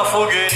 I forget.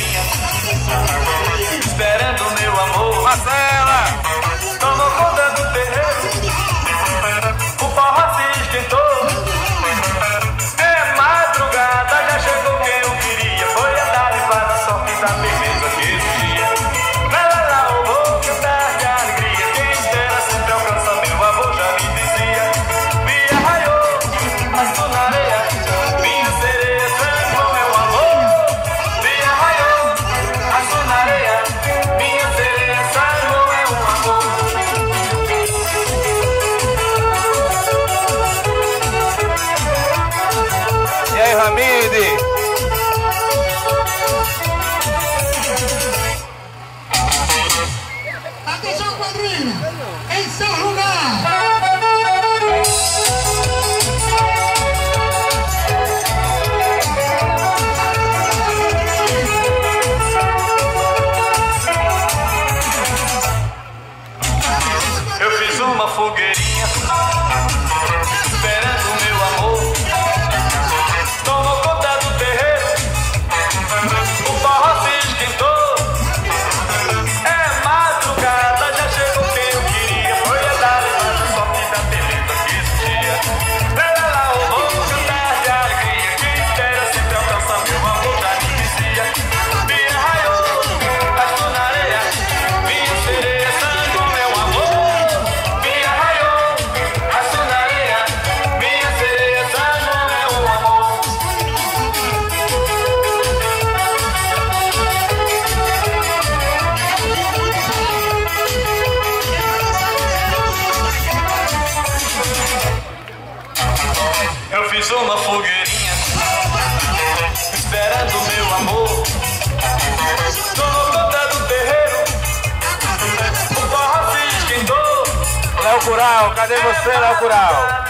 Hamid. Eu fiz uma fogueirinha Esperando meu amor Tô no canto do terreiro O barro se esquentou Léo Cural, cadê você, Léo Cural?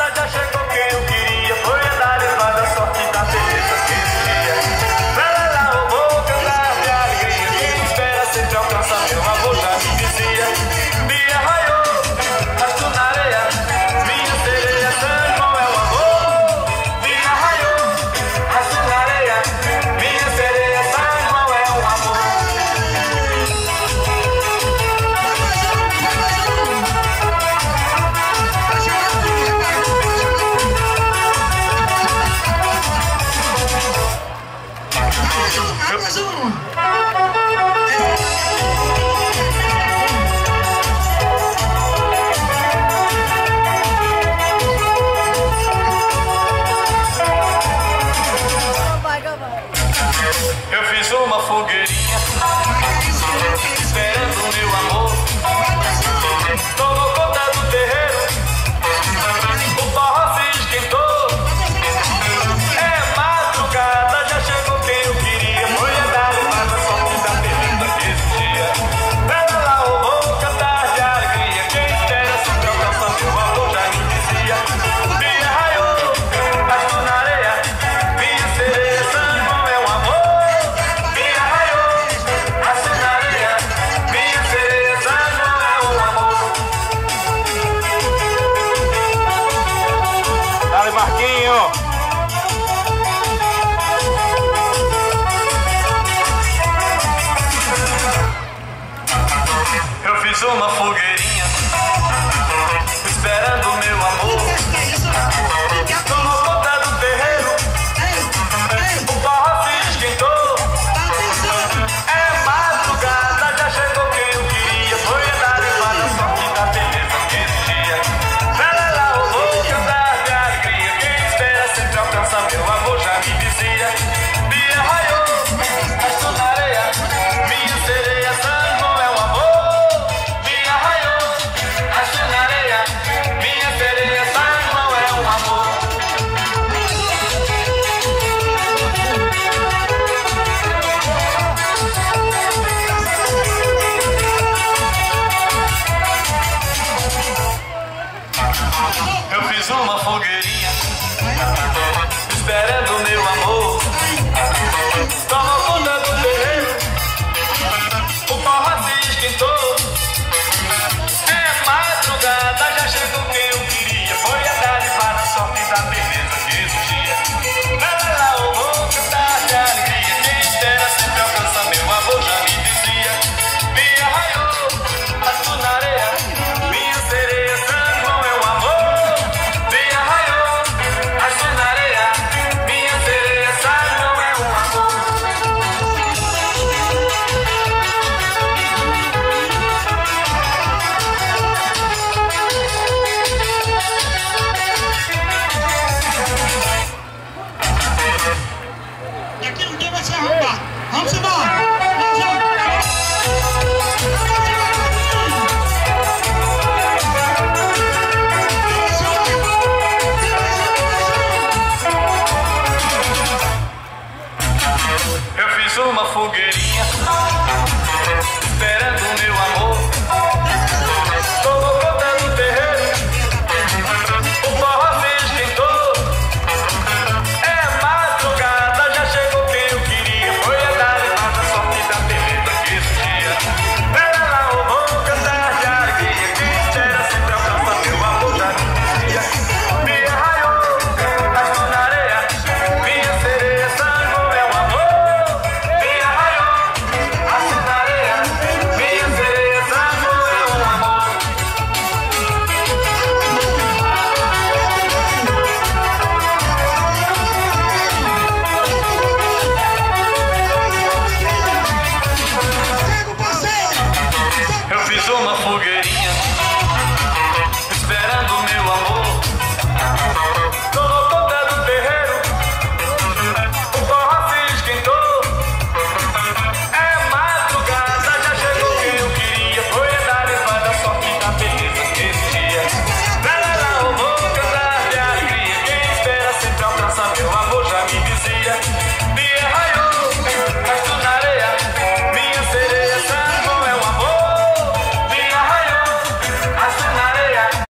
mais um. Eu fiz uma fogueira uma fogueira.